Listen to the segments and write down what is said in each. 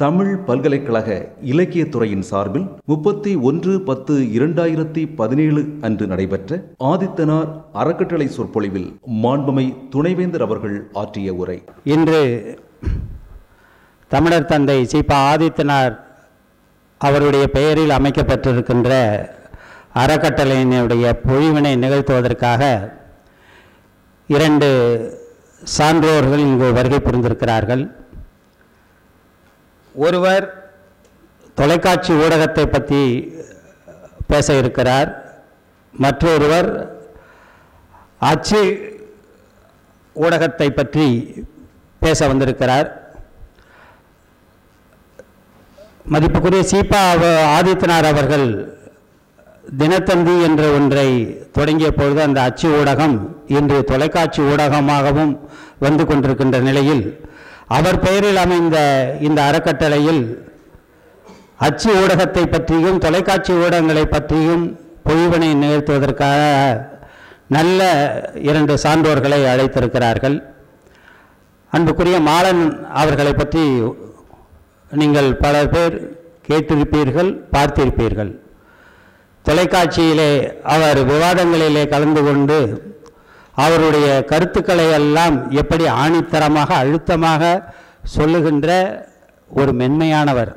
தமிழ் பல்கலைக்கழக இலக்கியத் துறையின் சார்பில் முப்பத்தி ஒன்று பத்து இரண்டாயிரத்தி பதினேழு அன்று நடைபெற்ற ஆதித்தனார் அறக்கட்டளை சொற்பொழிவில் மாண்புமை துணைவேந்தர் அவர்கள் ஆற்றிய உரை. இன்று தமிழர் தந்தை சீபா ஆதித்தனார் அவருடைய பெயரில் அமைக்கப்பட்டிருக்கின்ற அறக்கட்டளையினுடைய பொழிவினை நிகழ்த்துவதற்காக இரண்டு சான்றோர்கள் இங்கு வருகை புரிந்திருக்கிறார்கள். ஒருவர் தொலைக்காட்சி ஊடகத்தை பற்றி பேச இருக்கிறார். மற்றொருவர் அச்சு ஊடகத்தை பற்றி பேச வந்திருக்கிறார். மதிப்புக்குரிய சீபா ஆதித்யநாத் அவர்கள் தினத்தந்தி என்ற ஒன்றை தொடங்கிய பொழுது அந்த அச்சு ஊடகம் இன்று தொலைக்காட்சி ஊடகமாகவும் வந்து கொண்டிருக்கின்ற நிலையில் அவர் பெயரில் அமைந்த இந்த அறக்கட்டளையில் அச்சு ஊடகத்தை பற்றியும் தொலைக்காட்சி ஊடகங்களை பற்றியும் பொழிவினை நிகழ்த்துவதற்காக நல்ல இரண்டு சான்றோர்களை அழைத்திருக்கிறார்கள். அன்புக்குரிய மாலன் அவர்களை பற்றி நீங்கள் பல பேர் கேட்டிருப்பீர்கள் பார்த்திருப்பீர்கள். தொலைக்காட்சியிலே அவர் விவாதங்களிலே கலந்து கொண்டு அவருடைய கருத்துக்களை எல்லாம் எப்படி ஆணித்தரமாக அழுத்தமாக சொல்லுகின்ற ஒரு மென்மையானவர்.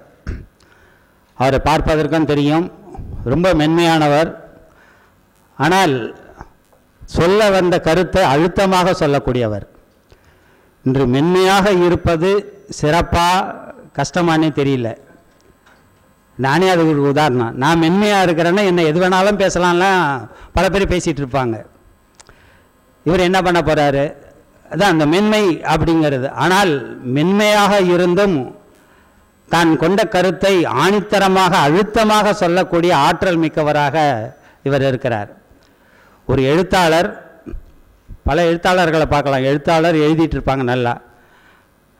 அவரை பார்ப்பதற்கும் தெரியும் ரொம்ப மென்மையானவர். ஆனால் சொல்ல வந்த கருத்தை அழுத்தமாக சொல்லக்கூடியவர். இன்று மென்மையாக இருப்பது சிறப்பாக கஷ்டமானே தெரியல. நானே அதுக்கு ஒரு உதாரணம். நான் மென்மையாக இருக்கிறேன்னா என்ன எது வேணாலும் பேசலாம்லாம் பல பேர் பேசிகிட்டு இருப்பாங்க. இவர் என்ன பண்ண போகிறாரு அதான் அந்த மென்மை அப்படிங்கிறது. ஆனால் மென்மையாக இருந்தும் தான் கொண்ட கருத்தை ஆணித்தரமாக அழுத்தமாக சொல்லக்கூடிய ஆற்றல் மிக்கவராக இவர் இருக்கிறார். ஒரு எழுத்தாளர் பல எழுத்தாளர்களை பார்க்கலாம். எழுத்தாளர் எழுதிட்டு இருப்பாங்க நல்லா.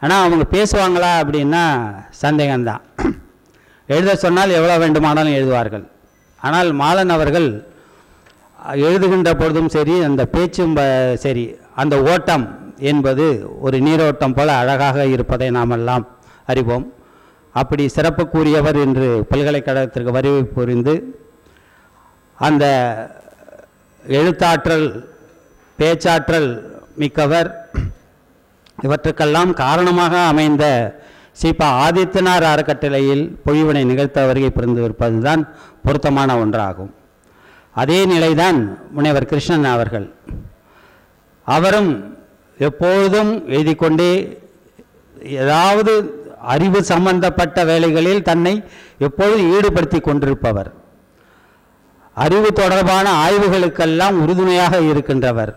ஆனால் அவங்க பேசுவாங்களா அப்படின்னா சந்தேகம்தான். எழுத சொன்னால் எவ்வளோ வேண்டுமானாலும் எழுதுவார்கள். ஆனால் மாலன் அவர்கள் எழுதுகின்ற பொழுதும் சரி அந்த பேச்சும் ப- சரி அந்த ஓட்டம் என்பது ஒரு நீரோட்டம் போல அழகாக இருப்பதை நாமெல்லாம் அறிவோம். அப்படி சிறப்புக்குரியவர் என்று பல்கலைக்கழகத்திற்கு வருகை புரிந்து அந்த எழுத்தாற்றல் பேச்சாற்றல் மிக்கவர் இவற்றுக்கெல்லாம் காரணமாக அமைந்த சீபா ஆதித்தனார் அறக்கட்டளையில் பொழிவினை நிகழ்த்த வருகை புரிந்திருப்பதுதான் பொருத்தமான ஒன்றாகும். அதே நிலைதான் முனைவர் கிருஷ்ணன் அவர்கள். அவரும் எப்பொழுதும் எழுதிக்கொண்டே ஏதாவது அறிவு சம்பந்தப்பட்ட வேலைகளில் தன்னை எப்பொழுதும் ஈடுபடுத்தி கொண்டிருப்பவர். அறிவு தொடர்பான ஆய்வுகளுக்கெல்லாம் உறுதுணையாக இருக்கின்றவர்.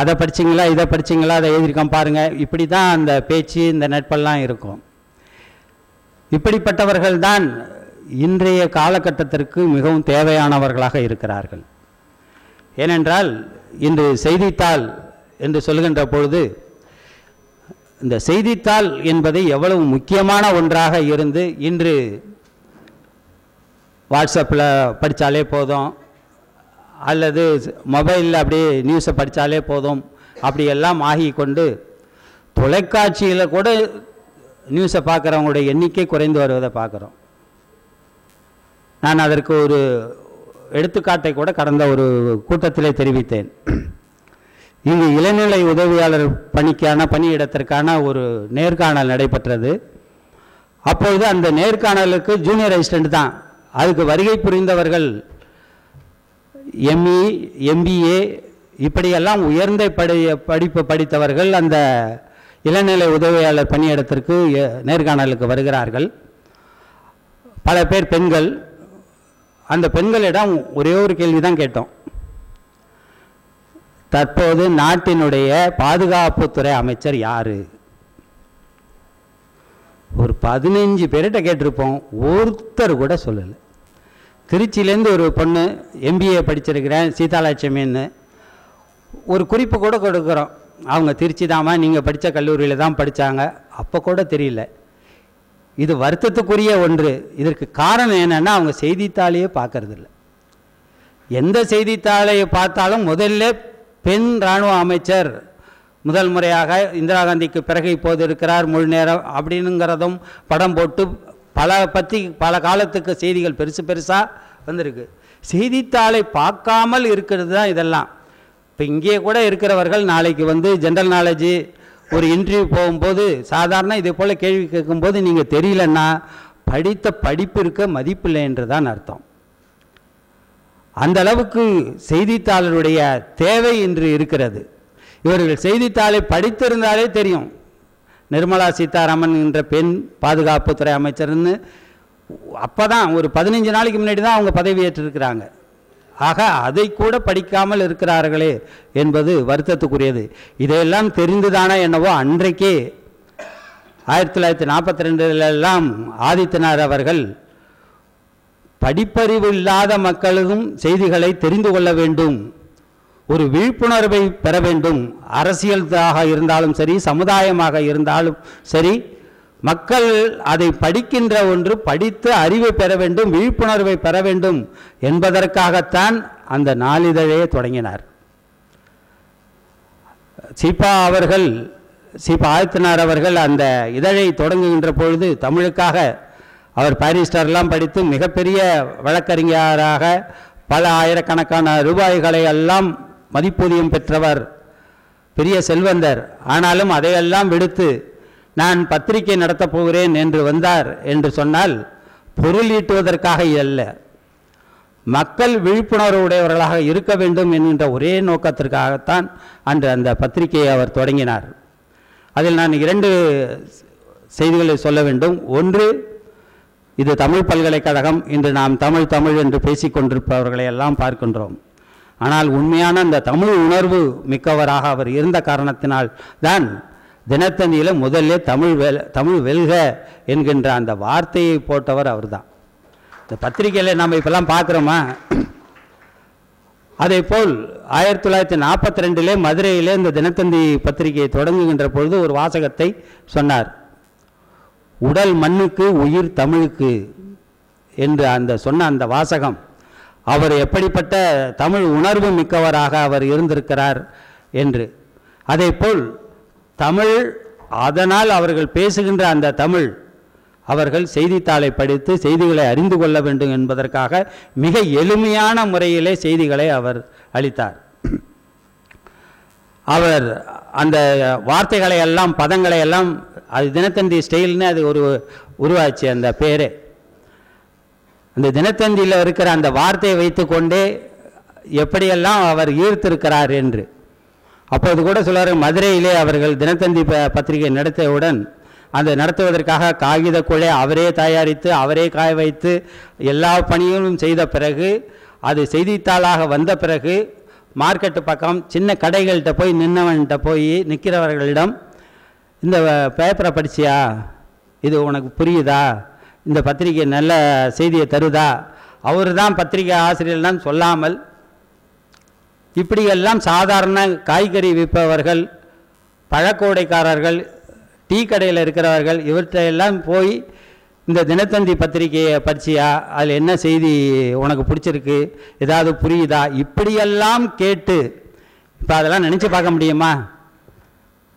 அதை படிச்சிங்களா இதை படிச்சிங்களா அதை எழுதியிருக்கோம் பாருங்க. இப்படி தான் அந்த பேச்சு இந்த நட்பெல்லாம் இருக்கும். இப்படிப்பட்டவர்கள் தான் இன்றைய காலகட்டத்திற்கு மிகவும் தேவையானவர்களாக இருக்கிறார்கள். ஏனென்றால் இன்று செய்தித்தாள் என்று சொல்கின்ற பொழுது இந்த செய்தித்தாள் என்பது எவ்வளவு முக்கியமான ஒன்றாக இருந்து இன்று வாட்ஸ்அப்பில் படித்தாலே போதும் அல்லது மொபைலில் அப்படியே நியூஸை படித்தாலே போதும் அப்படியெல்லாம் ஆகி கொண்டு தொலைக்காட்சியில் கூட நியூஸை பார்க்குறவங்களுடைய எண்ணிக்கை குறைந்து வருவதை பார்க்குறோம். நான் அதற்கு ஒரு எடுத்துக்காட்டை கூட கடந்த ஒரு கூட்டத்திலே தெரிவித்தேன். இங்கு இளநிலை உதவியாளர் பணிக்கான பணியிடத்திற்கான ஒரு நேர்காணல் நடைபெற்றது. அப்பொழுது அந்த நேர்காணலுக்கு ஜூனியர் அசிஸ்டண்ட் தான். அதுக்கு வருகை புரிந்தவர்கள் எம்இ எம்பிஏ இப்படியெல்லாம் உயர்ந்த படி படிப்பு படித்தவர்கள் அந்த இளநிலை உதவியாளர் பணியிடத்திற்கு நேர்காணலுக்கு வருகிறார்கள். பல பேர் பெண்கள். அந்த பெண்களிடம் ஒரே ஒரு கேள்வி தான் கேட்டோம். தற்போது நாட்டினுடைய பாதுகாப்புத்துறை அமைச்சர் யார்? ஒரு பதினஞ்சு பேர்கிட்ட கேட்டிருப்போம். ஒருத்தர் கூட சொல்லலை. திருச்சியிலேருந்து ஒரு பொண்ணு எம்பிஏ படிச்சிருக்கிறேன் சீதாலட்சுமின்னு ஒரு குறிப்பு கூட கொடுக்குறோம். அவங்க திருச்சி தாமா நீங்கள் படித்த கல்லூரியில் தான் படித்தாங்க அப்போ கூட தெரியல. இது வருத்தத்துக்குரிய ஒன்று. இதற்கு காரணம் என்னென்னா அவங்க செய்தித்தாளையே பார்க்கறதில்ல. எந்த செய்தித்தாளை பார்த்தாலும் முதல்ல பெண் இராணுவ அமைச்சர் முதல் முறையாக இந்திரா காந்திக்கு பிறகு இப்போது இருக்கிறார் முழு நேரம் அப்படின்னுங்கிறதும் படம் போட்டு பல பற்றி பல காலத்துக்கு செய்திகள் பெருசு பெருசாக வந்திருக்கு. செய்தித்தாளை பார்க்காமல் இருக்கிறது தான் இதெல்லாம். இப்போ இங்கே கூட இருக்கிறவர்கள் நாளைக்கு வந்து ஜென்ரல் நாலேஜு ஒரு இன்டர்வியூ போகும்போது சாதாரண இதே போல் கேள்வி கேட்கும்போது நீங்கள் தெரியலன்னா படித்த படிப்பு இருக்க மதிப்பில்லை என்று தான் அர்த்தம். அந்த அளவுக்கு செய்தித்தாளருடைய தேவை இன்று இருக்கிறது. இவர்கள் செய்தித்தாளை படித்திருந்தாலே தெரியும். நிர்மலா சீதாராமன் என்ற பெண் பாதுகாப்புத்துறை அமைச்சர்னு அப்போ தான் ஒரு பதினஞ்சு நாளைக்கு முன்னாடி தான் அவங்க பதவியேற்றிருக்கிறாங்க. ஆக அதை கூட படிக்காமல் இருக்கிறார்களே என்பது வருத்தத்துக்குரியது. இதையெல்லாம் தெரிந்துதானே என்னவோ அன்றைக்கே ஆயிரத்தி தொள்ளாயிரத்தி நாற்பத்தி ரெண்டுலெல்லாம் ஆதித்தனார் அவர்கள் படிப்பறிவு இல்லாத மக்களுக்கும் செய்திகளை தெரிந்து கொள்ள வேண்டும். ஒரு விழிப்புணர்வை பெற வேண்டும். அரசியலாக இருந்தாலும் சரி சமுதாயமாக இருந்தாலும் சரி மக்கள் அதை படிக்கின்ற ஒன்று படித்து அறிவை பெற வேண்டும் விழிப்புணர்வை பெற வேண்டும் என்பதற்காகத்தான் அந்த நாளிதழையே தொடங்கினார். சீபா அவர்கள் சீபா ஆதித்தனார் அவர்கள் அந்த இதழை தொடங்குகின்ற பொழுது தமிழுக்காக அவர் பாரிஸ்டர்லாம் படித்து மிகப்பெரிய வழக்கறிஞராக பல ஆயிரக்கணக்கான ரூபாய்களை எல்லாம் மதிப்பூதியம் பெற்றவர் பெரிய செல்வந்தர். ஆனாலும் அதையெல்லாம் விடுத்து நான் பத்திரிகை நடத்தப் போகிறேன் என்று வந்தார் என்று சொன்னால் பொருள் ஈட்டுவதற்காக அல்ல. மக்கள் விழிப்புணர்வு உடையவர்களாக இருக்க வேண்டும் என்கின்ற ஒரே நோக்கத்திற்காகத்தான் அன்று அந்த பத்திரிகையை அவர் தொடங்கினார். அதில் நான் இரண்டு செய்திகளை சொல்ல வேண்டும். ஒன்று இது தமிழ் பல்கலைக்கழகம். இன்று நாம் தமிழ் தமிழ் என்று பேசிக்கொண்டிருப்பவர்களை எல்லாம் பார்க்கின்றோம். ஆனால் உண்மையான அந்த தமிழ் உணர்வு மிக்கவராக அவர் இருந்த காரணத்தினால் தான் தினத்தந்தியில் முதல்ல தமிழ் வெல் தமிழ் வெல்க என்கின்ற அந்த வார்த்தையை போட்டவர் அவர்தான். இந்த பத்திரிகையில் நம்ம இப்பெல்லாம் பார்க்குறோமா? அதே போல் ஆயிரத்தி தொள்ளாயிரத்தி நாற்பத்தி ரெண்டிலே மதுரையிலே இந்த தினத்தந்தி பத்திரிகையை தொடங்குகின்ற பொழுது ஒரு வாசகத்தை சொன்னார். உடல் மண்ணுக்கு உயிர் தமிழுக்கு என்று அந்த சொன்ன அந்த வாசகம். அவர் எப்படிப்பட்ட தமிழ் உணர்வு மிக்கவராக அவர் இருந்திருக்கிறார் என்று. அதேபோல் தமிழ் அதனால் அவர்கள் பேசுகின்ற அந்த தமிழ் அவர்கள் செய்தித்தாளை படித்து செய்திகளை அறிந்து கொள்ள வேண்டும் என்பதற்காக மிக எளிமையான முறையிலே செய்திகளை அவர் அளித்தார். அவர் அந்த வார்த்தைகளை எல்லாம் பதங்களை எல்லாம் அது தினத்தந்தி ஸ்டைல்னு அது ஒரு உருவாச்சு அந்த பேரே. அந்த தினத்தந்தியில் இருக்கிற அந்த வார்த்தையை வைத்துக்கொண்டே எப்படியெல்லாம் அவர் ஈர்த்திருக்கிறார் என்று. அப்போது கூட சொல்றாரு மதுரையிலே அவர்கள் தினத்தந்தி ப- பத்திரிகை நடத்தியவுடன் அந்த நடத்துவதற்காக காகித குழை அவரே தயாரித்து அவரே காய வைத்து எல்லா பணியும் செய்த பிறகு அது செய்தித்தாளாக வந்த பிறகு மார்க்கெட்டு பக்கம் சின்ன கடைகள்கிட்ட போய் நின்னவன்கிட்ட போய் நிற்கிறவர்களிடம் இந்த பேப்பரை படிச்சியா? இது உனக்கு புரியுதா? இந்த பத்திரிகை நல்ல செய்தியை தருதா? அவர் தான் பத்திரிகை ஆசிரியர் தான் சொல்லாமல் இப்படியெல்லாம் சாதாரண காய்கறி விற்பவர்கள் பழக்கோடைக்காரர்கள் டீ கடையில் இருக்கிறவர்கள் இவற்றையெல்லாம் போய் இந்த தினத்தந்தி பத்திரிகையை படிச்சியா அதில் என்ன செய்தி உனக்கு பிடிச்சிருக்கு? ஏதாவது புரியுதா? இப்படியெல்லாம் கேட்டு இப்போ அதெல்லாம் நினச்சி பார்க்க முடியுமா?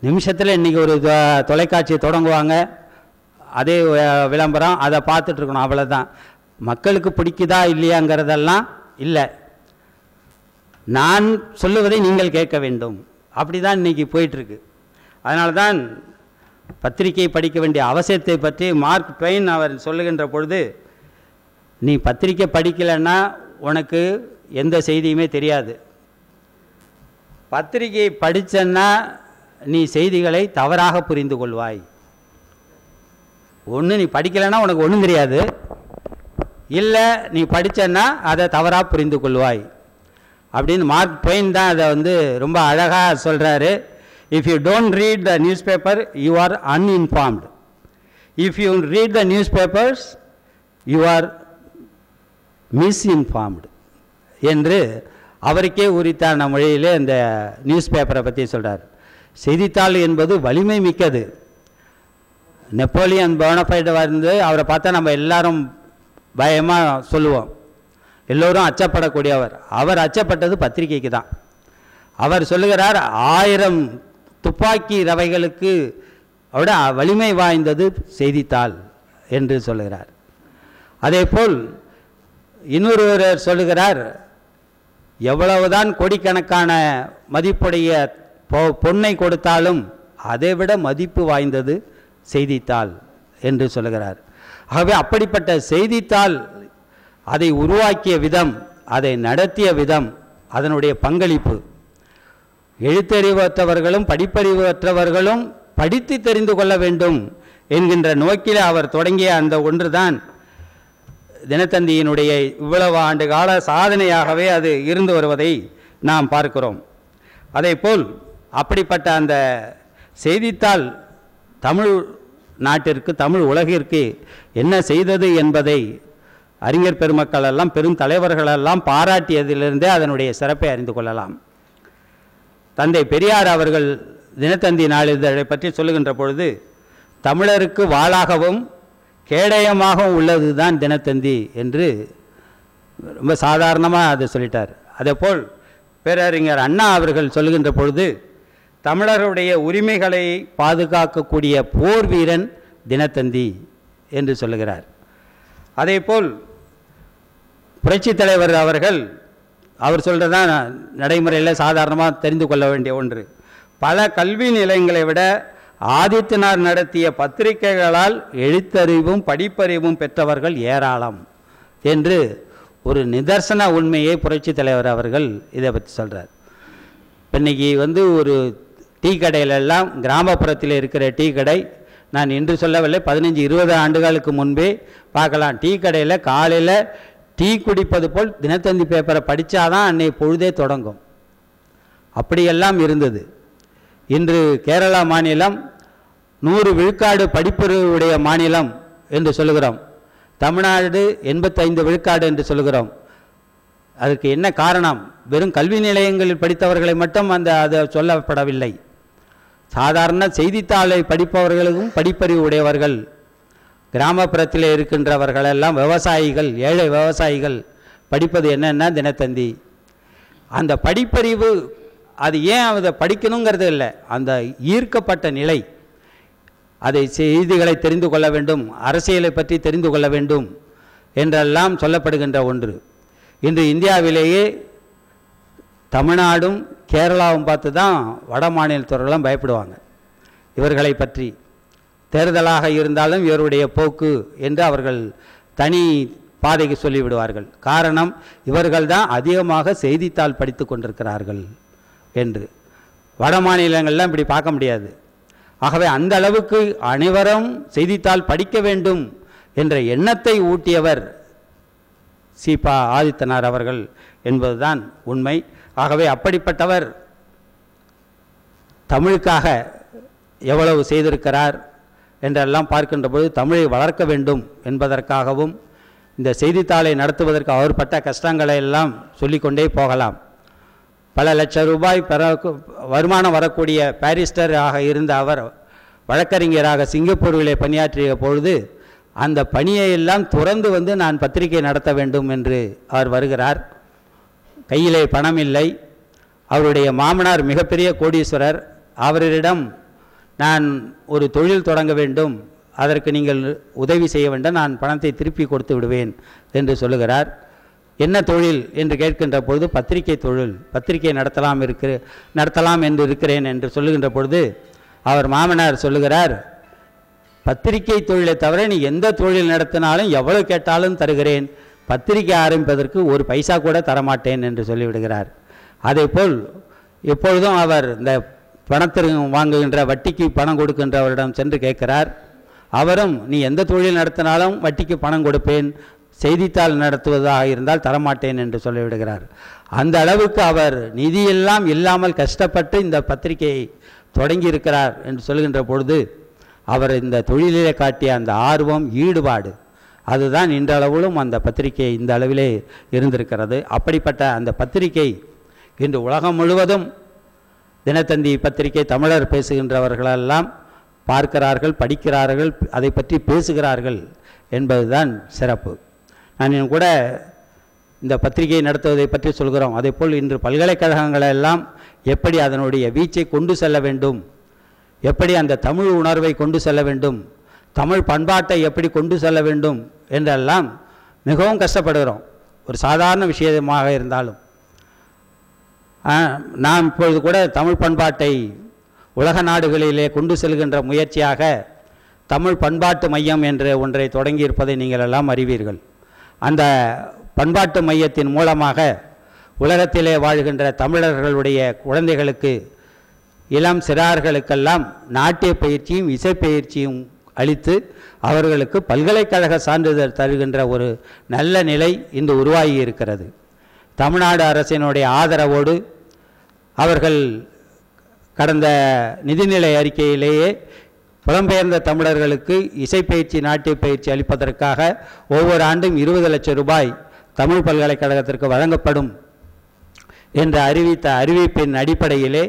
நிமிஷத்தில் இன்றைக்கி ஒரு தொ- தொடங்குவாங்க. அதே விளம்பரம் அதை பார்த்துட்ருக்கணும் அவ்வளோதான் மக்களுக்கு பிடிக்குதா இல்லையாங்கிறதெல்லாம் இல்லை. நான் சொல்லுவதை நீங்கள் கேட்க வேண்டும். அப்படி தான் இன்றைக்கி போயிட்டுருக்கு. அதனால தான் பத்திரிகை படிக்க வேண்டிய அவசியத்தை பற்றி மார்க் ட்வெயின் அவர் சொல்லுகின்ற பொழுது நீ பத்திரிக்கை படிக்கலைன்னா உனக்கு எந்த செய்தியுமே தெரியாது. பத்திரிக்கை படித்தன்னா நீ செய்திகளை தவறாக புரிந்து கொள்வாய். ஒன்று நீ படிக்கலைன்னா உனக்கு ஒன்றும் தெரியாது. இல்லை நீ படித்தன்னா அதை தவறாக புரிந்து கொள்வாய். அப்படின்னு மார்க் பெயின் தான் அதை வந்து ரொம்ப அழகாக சொல்கிறாரு if you don't read the newspaper you are uninformed if you read the newspapers you are misinformed என்று அவருக்கே உரித்தான மொழியிலே இந்த நியூஸ் பேப்பரை பற்றி சொல்கிறார் செய்தித்தாள் என்பது வலிமை மிக்கது. நெப்போலியன் போனஃபைடு வந்து அவரை பார்த்தா நம்ம எல்லாரும் பயமாக சொல்லுவோம். எல்லோரும் அச்சப்படக்கூடியவர். அவர் அச்சப்பட்டது பத்திரிகைக்கு தான். அவர் சொல்லுகிறார் ஆயிரம் துப்பாக்கி ரவைகளுக்கு விட வலிமை வாய்ந்தது செய்தித்தாள் என்று சொல்லுகிறார். அதேபோல் இன்னொருவர் சொல்லுகிறார் எவ்வளவுதான் கோடிக்கணக்கான மதிப்புடைய பொ- பொன்னை கொடுத்தாலும் அதைவிட மதிப்பு வாய்ந்தது செய்தித்தாள் என்று சொல்லுகிறார். ஆகவே அப்படிப்பட்ட செய்தித்தாள் அதை உருவாக்கிய விதம் அதை நடத்திய விதம் அதனுடைய பங்களிப்பு. எழுத்தறிவற்றவர்களும் படிப்பறிவற்றவர்களும் படித்து தெரிந்து கொள்ள வேண்டும் என்கின்ற நோக்கில் அவர் தொடங்கிய அந்த ஒன்றுதான் தினத்தந்தியினுடைய இவ்வளவு ஆண்டு கால சாதனையாகவே அது இருந்து வருவதை நாம் பார்க்கிறோம். அதேபோல் அப்படிப்பட்ட அந்த செய்தித்தாள் தமிழ் நாட்டிற்கு தமிழ் உலகிற்கு என்ன செய்தது என்பதை அறிஞர் பெருமக்கள் எல்லாம் பெரும் தலைவர்களெல்லாம் பாராட்டியதிலிருந்தே அதனுடைய சிறப்பை அறிந்து கொள்ளலாம். தந்தை பெரியார் அவர்கள் தினத்தந்தி நாளிதழை பற்றி சொல்லுகின்ற பொழுது தமிழருக்கு வாளாகவும் கேடயமாகவும் உள்ளது தான் தினத்தந்தி என்று ரொம்ப சாதாரணமாக அதை சொல்லிட்டார். அதேபோல் பேரறிஞர் அண்ணா அவர்கள் சொல்லுகின்ற பொழுது தமிழருடைய உரிமைகளை பாதுகாக்கக்கூடிய போர் வீரன் தினத்தந்தி என்று சொல்லுகிறார். அதேபோல் புரட்சித் தலைவர் அவர்கள் அவர் சொல்கிறது தான் நடைமுறையில் சாதாரணமாக தெரிந்து கொள்ள வேண்டிய ஒன்று. பல கல்வி நிலையங்களை விட ஆதித்தனார் நடத்திய பத்திரிகைகளால் எழுத்தறிவும் படிப்பறிவும் பெற்றவர்கள் ஏராளம். என்று ஒரு நிதர்சன உண்மையை புரட்சித் தலைவர் அவர்கள் இதை பற்றி சொல்கிறார் இன்னைக்கு வந்து ஒரு டீ கடையிலெல்லாம் கிராமப்புறத்தில் இருக்கிற டீ கடை நான் இன்று சொல்லவில்லை பதினஞ்சு இருபது ஆண்டுகளுக்கு முன்பே பார்க்கலாம். டீ கடையில் காலையில் டீ குடிப்பது போல் தினத்தந்தி பேப்பரை படித்தாதான் அன்னை பொழுதே தொடங்கும். அப்படியெல்லாம் இருந்தது. இன்று கேரளா மாநிலம் நூறு விழுக்காடு படிப்பறிவுடைய மாநிலம் என்று சொல்லுகிறோம். தமிழ்நாடு எண்பத்தைந்து விழுக்காடு என்று சொல்லுகிறோம். அதுக்கு என்ன காரணம்? வெறும் கல்வி நிலையங்களில் படித்தவர்களை மட்டும் அந்த அதை சொல்லப்படவில்லை. சாதாரண செய்தித்தாளை படிப்பவர்களுக்கும் படிப்பறிவு உடையவர்கள் கிராமப்புறத்தில் இருக்கின்றவர்களெல்லாம் விவசாயிகள் ஏழை விவசாயிகள் படிப்பது என்னென்னா தினத்தந்தி. அந்த படிப்பறிவு அது ஏன் அதை படிக்கணுங்கிறது இல்லை. அந்த ஈர்க்கப்பட்ட நிலை அதை செய்திகளை தெரிந்து கொள்ள வேண்டும் அரசியலை பற்றி தெரிந்து கொள்ள வேண்டும் என்றெல்லாம் சொல்லப்படுகின்ற ஒன்று. இன்று இந்தியாவிலேயே தமிழ்நாடும் கேரளாவும் பார்த்து தான் வட மாநிலத்தவர்கள்லாம் பயப்படுவாங்க. இவர்களை பற்றி தேர்தலாக இருந்தாலும் இவருடைய போக்கு என்று அவர்கள் தனி பாதைக்கு சொல்லிவிடுவார்கள். காரணம் இவர்கள் தான் அதிகமாக செய்தித்தாள் படித்து கொண்டிருக்கிறார்கள் என்று. வட மாநிலங்கள்லாம் இப்படி பார்க்க முடியாது. ஆகவே அந்த அளவுக்கு அனைவரும் செய்தித்தாள் படிக்க வேண்டும் என்ற எண்ணத்தை ஊட்டியவர் சீபா ஆதித்தனார் அவர்கள் என்பதுதான் உண்மை. ஆகவே அப்படிப்பட்டவர் தமிழுக்காக எவ்வளவு செய்திருக்கிறார்? என்றெல்லாம் பார்க்கின்ற பொழுது தமிழை வளர்க்க வேண்டும் என்பதற்காகவும் இந்த செய்தித்தாளை நடத்துவதற்கு அவர் பட்ட கஷ்டங்களை எல்லாம் சொல்லிக்கொண்டே போகலாம். பல லட்சம் ரூபாய் பெற வருமானம் வரக்கூடிய பாரிஸ்டராக இருந்த அவர் வழக்கறிஞராக சிங்கப்பூரிலே பணியாற்றிய பொழுது அந்த பணியை எல்லாம் துறந்து வந்து நான் பத்திரிகை நடத்த வேண்டும் என்று அவர் வருகிறார். கையிலே பணம் இல்லை. அவருடைய மாமனார் மிகப்பெரிய கோடீஸ்வரர். அவரிடம் நான் ஒரு தொழில் தொடங்க வேண்டும் அதற்கு நீங்கள் உதவி செய்ய வேண்டும் நான் பணத்தை திருப்பி கொடுத்து விடுவேன் என்று சொல்லுகிறார். என்ன தொழில் என்று கேட்கின்ற பொழுது பத்திரிகை தொழில் பத்திரிகை நடத்தலாம் இருக்கிற நடத்தலாம் என்று இருக்கிறேன் என்று சொல்லுகின்ற பொழுது அவர் மாமனார் சொல்லுகிறார் பத்திரிகை தொழிலை தவிர நீ எந்த தொழில் நடத்தினாலும் எவ்வளவு கேட்டாலும் தருகிறேன். பத்திரிகை ஆரம்பிப்பதற்கு ஒரு பைசா கூட தரமாட்டேன் என்று சொல்லிவிடுகிறார். அதேபோல் எப்பொழுதும் அவர் இந்த பணத்திற்கு வாங்குகின்ற வட்டிக்கு பணம் கொடுக்கின்றவரிடம் சென்று கேட்கிறார். அவரும் நீ எந்த தொழில் நடத்தினாலும் வட்டிக்கு பணம் கொடுப்பேன். செய்தித்தாள் நடத்துவதாக இருந்தால் தரமாட்டேன் என்று சொல்லிவிடுகிறார். அந்த அளவுக்கு அவர் நிதியெல்லாம் இல்லாமல் கஷ்டப்பட்டு இந்த பத்திரிகையை தொடங்கி இருக்கிறார் என்று சொல்கின்ற பொழுது அவர் இந்த தொழிலிலே காட்டிய அந்த ஆர்வம் ஈடுபாடு அதுதான் இன்றளவிலும் அந்த பத்திரிகை இந்த அளவிலே இருந்திருக்கிறது. அப்படிப்பட்ட அந்த பத்திரிகை இன்று உலகம் முழுவதும் தினத்தந்தி பத்திரிகை தமிழர் பேசுகின்றவர்களெல்லாம் பார்க்கிறார்கள் படிக்கிறார்கள் அதை பற்றி பேசுகிறார்கள் என்பதுதான் சிறப்பு. நான் இன்னும் கூட இந்த பத்திரிகை நடத்துவதை பற்றி சொல்கிறோம். அதேபோல் இன்று பல்கலைக்கழகங்களெல்லாம் எப்படி அதனுடைய வீச்சை கொண்டு செல்ல வேண்டும்? எப்படி அந்த தமிழ் உணர்வை கொண்டு செல்ல வேண்டும்? தமிழ் பண்பாட்டை எப்படி கொண்டு செல்ல வேண்டும்? என்றெல்லாம் மிகவும் கஷ்டப்படுகிறோம். ஒரு சாதாரண விஷயமாக இருந்தாலும். நாம் இப்பொழுது கூட தமிழ் பண்பாட்டை உலக நாடுகளிலே கொண்டு செல்கின்ற முயற்சியாக தமிழ் பண்பாட்டு மையம் என்ற ஒன்றை தொடங்கியிருப்பதை நீங்கள் எல்லாம் அறிவீர்கள். அந்த பண்பாட்டு மையத்தின் மூலமாக உலகத்திலே வாழ்கின்ற தமிழர்களுடைய குழந்தைகளுக்கு இளம் சிறார்களுக்கெல்லாம் நாட்டிய பயிற்சியும் இசைப்பயிற்சியும் அளித்து அவர்களுக்கு பல்கலைக்கழக சான்றிதழ் தருகின்ற ஒரு நல்ல நிலை இன்று உருவாகி இருக்கிறது. தமிழ்நாடு அரசினுடைய ஆதரவோடு அவர்கள் கடந்த நிதிநிலை அறிக்கையிலேயே புலம்பெயர்ந்த தமிழர்களுக்கு இசைப்பயிற்சி நாட்டிய பயிற்சி அளிப்பதற்காக ஒவ்வொரு ஆண்டும் இருபது லட்சம் ரூபாய் தமிழ் பல்கலைக்கழகத்திற்கு வழங்கப்படும் என்று அறிவித்த அறிவிப்பின் அடிப்படையிலே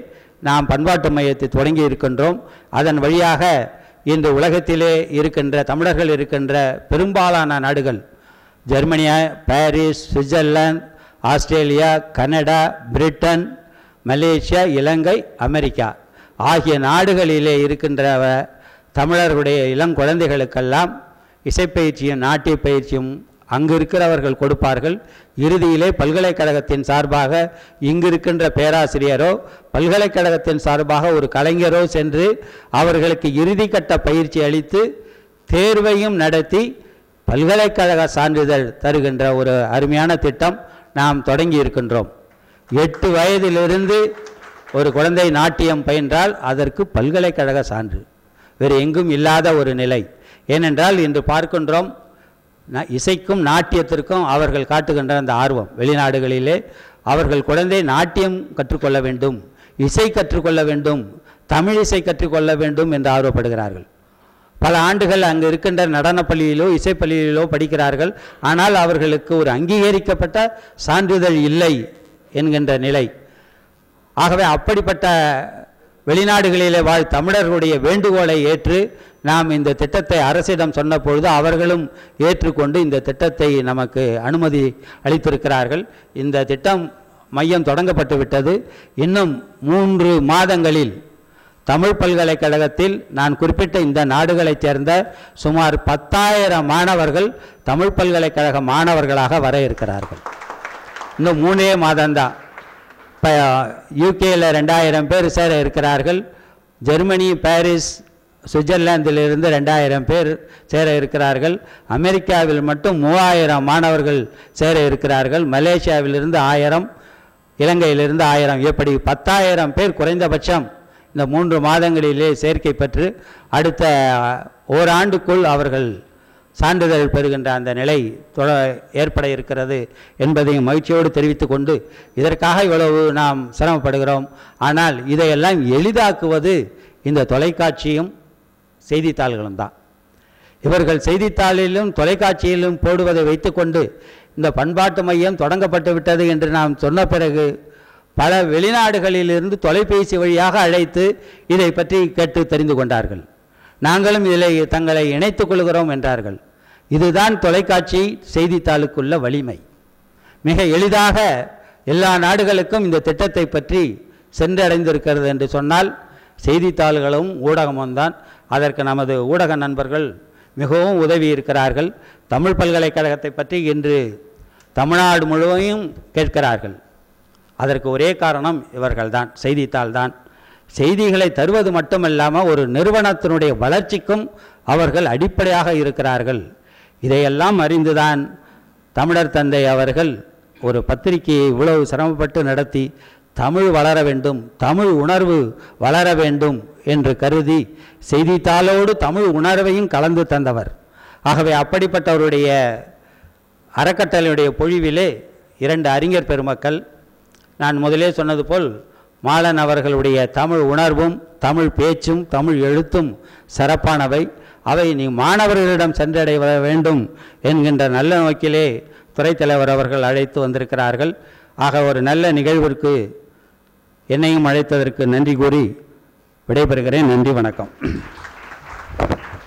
நாம் பண்பாட்டு மையத்தை தொடங்கி இருக்கின்றோம். அதன் வழியாக இன்று உலகத்திலே இருக்கின்ற தமிழர்கள் இருக்கின்ற பெரும்பாலான நாடுகள் ஜெர்மனியா Paris Switzerland Australia Canada Britain Malaysia Ilangai America ஆகிய நாடுகளிலே இருக்கின்ற தமிழர்களுடைய இளங்குழந்தைகளுக்கெல்லாம் இசைப்பயிற்சியும் நாட்டிய பயிற்சியும் அங்கு இருக்கிறவர்கள் கொடுப்பார்கள். இறுதியிலே பல்கலைக்கழகத்தின் சார்பாக இங்கு இருக்கின்ற பேராசிரியரோ பல்கலைக்கழகத்தின் சார்பாக ஒரு கலைஞரோ சென்று அவர்களுக்கு இறுதி கட்ட பயிற்சி அளித்து தேர்வையும் நடத்தி பல்கலைக்கழக சான்றிதழ் தருகின்ற ஒரு அருமையான திட்டம் நாம் தொடங்கி இருக்கின்றோம். எட்டு வயதிலிருந்து ஒரு குழந்தை நாட்டியம் பயின்றால் அதற்கு பல்கலைக்கழக சான்று. வேறு எங்கும் இல்லாத ஒரு நிலை. ஏனென்றால் இன்று பார்க்கின்றோம் இசைக்கும் நாட்டியத்திற்கும் அவர்கள் காட்டுகின்ற அந்த ஆர்வம். வெளிநாடுகளிலே அவர்கள் குழந்தை நாட்டியம் கற்றுக்கொள்ள வேண்டும் இசை கற்றுக்கொள்ள வேண்டும் தமிழ் இசை கற்றுக்கொள்ள வேண்டும் என்று ஆர்வப்படுகிறார்கள். பல ஆண்டுகள் அங்கு இருக்கின்ற நடனப் பள்ளியிலோ இசைப்பள்ளியிலோ படிக்கிறார்கள். ஆனால் அவர்களுக்கு ஒரு அங்கீகரிக்கப்பட்ட சான்றிதழ் இல்லை என்கின்ற நிலை. ஆகவே அப்படிப்பட்ட வெளிநாடுகளிலே வாழ் தமிழர்களுடைய வேண்டுகோளை ஏற்று நாம் இந்த திட்டத்தை அரசிடம் சொன்னபொழுது அவர்களும் ஏற்றுக்கொண்டு இந்த திட்டத்தை நமக்கு அனுமதி அளித்திருக்கிறார்கள். இந்த திட்டம் மையம் தொடங்கப்பட்டு விட்டது இன்னும் மூன்று மாதங்களில் தமிழ் பல்கலைக்கழகத்தில் நான் குறிப்பிட்ட இந்த நாடுகளைச் சேர்ந்த சுமார் பத்தாயிரம் மாணவர்கள் தமிழ் பல்கலைக்கழக மாணவர்களாக வர இருக்கிறார்கள். இன்னும் மூணே மாதம்தான். இப்போ யூகேயில் ரெண்டாயிரம் பேர் சேர இருக்கிறார்கள். ஜெர்மனி பாரிஸ் சுவிட்சர்லாந்திலிருந்து ரெண்டாயிரம் பேர் சேர இருக்கிறார்கள். அமெரிக்காவில் மட்டும் மூவாயிரம் மாணவர்கள் சேர இருக்கிறார்கள். மலேசியாவிலிருந்து ஆயிரம் இலங்கையிலிருந்து ஆயிரம். எப்படி பத்தாயிரம் பேர் குறைந்தபட்சம் இந்த மூன்று மாதங்களிலே சேர்க்கை பெற்று அடுத்த ஓராண்டுக்குள் அவர்கள் சான்றிதழ் பெறுகின்ற அந்த நிலை தொட ஏற்பட இருக்கிறது என்பதையும் மகிழ்ச்சியோடு தெரிவித்து கொண்டு இதற்காக இவ்வளவு நாம் சிரமப்படுகிறோம். ஆனால் இதையெல்லாம் எளிதாக்குவது இந்த தொலைக்காட்சியும் செய்தித்தாள்களும் தான். இவர்கள் செய்தித்தாளிலும் தொலைக்காட்சியிலும் போடுவதை வைத்துக்கொண்டு இந்த பண்பாட்டு மையம் தொடங்கப்பட்டு விட்டது என்று நாம் சொன்ன பிறகு பல வெளிநாடுகளிலிருந்து தொலைபேசி வழியாக அழைத்து இதை பற்றி கேட்டு தெரிந்து கொண்டார்கள். நாங்களும் இதில் தங்களை இணைத்துக் கொள்கிறோம் என்றார்கள். இதுதான் தொலைக்காட்சி செய்தித்தாளுக்குள்ள வலிமை. மிக எளிதாக எல்லா நாடுகளுக்கும் இந்த திட்டத்தை பற்றி சென்றடைந்திருக்கிறது என்று சொன்னால் செய்தித்தாள்களும் ஊடகமும் தான் அதற்கு நமது ஊடக நண்பர்கள் மிகவும் உதவி இருக்கிறார்கள். தமிழ் பல்கலைக்கழகத்தை பற்றி இன்று தமிழ்நாடு முழுவதும் கேட்கிறார்கள். அதற்கு ஒரே காரணம் இவர்கள்தான் செய்தித்தாள் தான் செய்திகளை தருவது மட்டுமல்லாமல் ஒரு நிறுவனத்தினுடைய வளர்ச்சிக்கும் அவர்கள் அடிப்படையாக இருக்கிறார்கள். இதையெல்லாம் அறிந்துதான் தமிழர் தந்தை அவர்கள் ஒரு பத்திரிகையை இவ்வளவு சிரமப்பட்டு நடத்தி தமிழ் வளர வேண்டும் தமிழ் உணர்வு வளர வேண்டும் என்று கருதி செய்தித்தாளோடு தமிழ் உணர்வையும் கலந்து தந்தவர். ஆகவே அப்படிப்பட்டவருடைய அறக்கட்டளையுடைய பொழிவிலே இரண்டு அறிஞர் பெருமக்கள் நான் முதலே சொன்னது போல் மாலன் அவர்களுடைய தமிழ் உணர்வும் தமிழ் பேச்சும் தமிழ் எழுத்தும் சிறப்பானவை. அவை நீ மாணவர்களிடம் சென்றடைய வேண்டும் என்கின்ற நல்ல நோக்கிலே துறைத்தலைவர் அவர்கள் அழைத்து வந்திருக்கிறார்கள். ஆக ஒரு நல்ல நிகழ்விற்கு என்னையும் அழைத்ததற்கு நன்றி கூறி விடைபெறுகிறேன். நன்றி வணக்கம்.